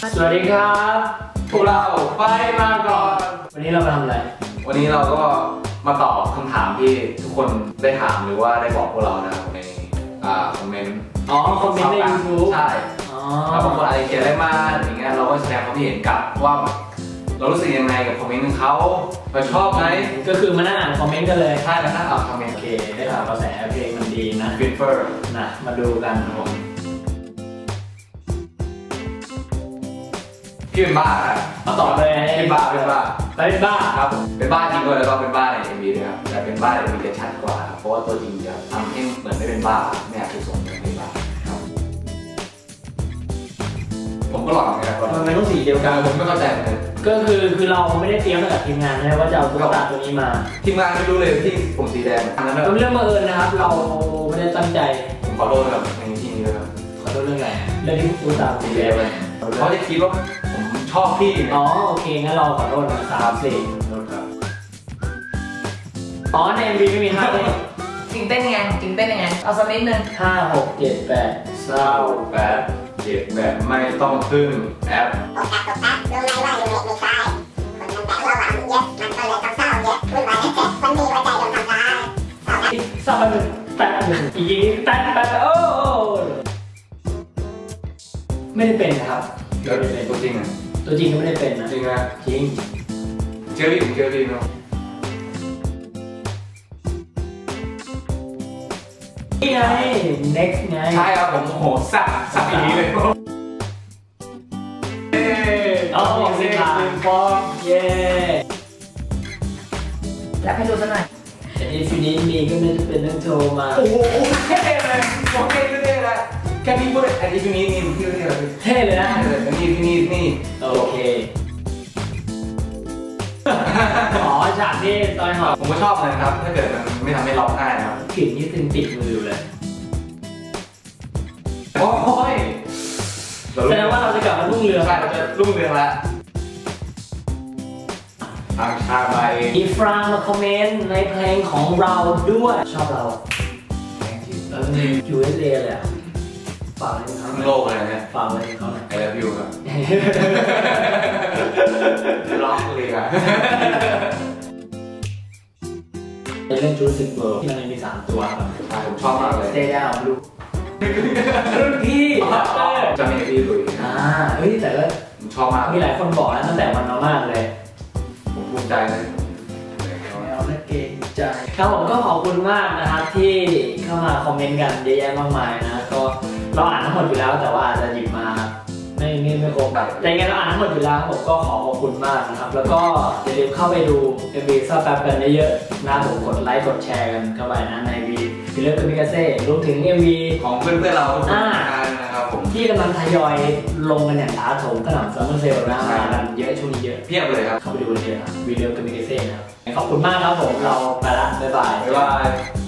สวัสดีครับพวกเราไปมาก่อน วันนี้เรามาทำอะไร วันนี้เราก็มาตอบคำถามที่ทุกคนได้ถามหรือว่าได้บอกพวกเรานะครับในอ่าคอมเมนต์อ๋อคอมเมนต์ใน YouTube ใช่อ๋อแล้วบางคนอาจจะเขียนอะไรมาอย่างเงี้ยเราก็แสดงความคิดเห็นกลับว่าเรารู้สึกยังไงกับคอมเมนต์ของเขาเราชอบไหมก็คือมานั่งอ่านคอมเมนต์กันเลยใช่แล้วถ้าเอาคอมเมนต์โอเคได้ข่าวกระแสเพลงมันดีนะฟินเฟอร์นะมาดูกันครับผม พี่เป็นบ้าครับมาต่อเลยเป็นบ้าเป็นบ้าไปเป็นบ้าครับผมเป็นบ้าจริงด้วยแล้วก็เป็นบ้าใน MV ด้วยครับแต่เป็นบ้าใน MV จะชัดกว่าครับเพราะว่าตัวจริงจะทำให้เหมือนไม่เป็นบ้าไม่อยากถูกส่งเหมือนเป็นบ้าครับผมก็หลอกเหมือนกันครับมันไม่ต้องสีเดียวกันผมไม่เข้าใจเหมือนกันก็คือคือเราไม่ได้เตรียมมากับทีมงานนะว่าจะเอาตุ๊กตาตัวนี้มา ทีมงานไม่รู้เลยที่ผมสีแดงอันนั้นก็เป็นเรื่องบังเอิญนะครับ เราไม่ได้ตั้งใจผมขอโทษกับในที่นี้ด้วยครับขอโทษเรื่องอะไรเรื่องที่ตุ๊กตาสีแดงเลยเขาจะคิดว่าผม ชอบพี่ไงอ๋อโอเคงั้นเราขอโทษนะสามสี่ขอโทษครับอ๋อใน MV ไม่มีท่าเต้นจริงเต้นยังไงจริงเต้นยังไงเอาสักนิดนึงห้าหกเจ็ดแปดเศร้าแบดเจ็บแบบไม่ต้องพึ่งแอปตกแตกตกแตกรู้ไหมว่าอยู่ในมีใครคนมันแตกระหว่างเยอะมันก็เลยต้องเศร้าเยอะวุ่นวายเจ็บวันนี้หัวใจโดนทำร้ายเศร้าแตกสามหนึ่งแปดหนึ่งอีกทีแปดแปดโอ้โอ้ไม่ได้เป็นนะครับเดี๋ยวตัวจริงอะ ตัวจริงก็ไม่ได้เป็นนะจริงนะจริงเจอพี่ผมเจอพี่เนาะนี่ไง next ไงใช่ครับผมโอ้โหสักสักอย่างนี้เลยเย้เอาของสิครับฟองเย้แล้วให้ดูสักหน่อยแต่ if you need me ก็ไม่จำเป็นต้องโทรมาโอ้โหเท่เลยบอกเท่เลยเลย แค่พี่พูดอันนี้พี่นี้นี่พี่เท่เลยเท่เลยนะอันนี้พี่นี่นี่โอเคอ๋อฉากที่ตอนหอบผมก็ชอบเลยนะครับ ถ้าเกิดมันไม่ทำให้ร้องไห้นะครับกลิ่นนี่ตึงติดมืออยู่เลยโอ้ยแสดงว่าเราจะกลับมารุ่งเรืองใช่เราจะรุ่งเรืองแล้วทางชาใบมีฟรางมาคอมเมนต์ในเพลงของเราด้วย ชอบเราเอออยู่เอสเเลยอะ ฝากเลยครับทั้งโลกเลยนะฝากเลยเขาหน่อยไอเลิฟยูครับร้องเลยอะในเรื่องจูสิกเบิร์ที่มันมีสามตัวครับผมชอบมากเลยเซด้าลูกรุ่นพี่ดับเตอร์จะมีพี่ลุยอ่าเฮ้ยแต่ก็ผมชอบมาก มีหลายคนบอกแล้วตั้งแต่วันน้องมากเลย ผมภูมิใจเลยแล้วและเกรงใจครับผมก็ขอบคุณมากนะครับที่เข้ามาคอมเมนต์กันเยอะแยะมากมายนะก็ เราอ่านทั้งหมดอยู่แล้วแต่ว่าอาจจะหยิบมาไม่ไม่ไม่ครบแต่ยังไงเราอ่านทั้งหมดอยู่แล้วผมก็ขอขอบคุณมากนะครับ แล้วก็อย่าลืมเข้าไปดู MV ซับแป๊บกันเยอะๆนะผมกดไลค์กดแชร์กันเข้าไปนะในวีฟิลเลอร์กามิกาเซ่รวมถึง MV ของเพื่อนๆเราทุกคนอ่านะครับผมที่กำลังทยอยลงกันอย่างถาโถมกระหน่ำ summer sale นะใช่มากันเยอะช่วงนี้เยอะเพียบเลยครับเข้าไปดูกันเยอะครับวีดีโอกามิกาเซ่นะครับขอบคุณมากครับผมเราไปละบ๊ายบายบ๊ายบาย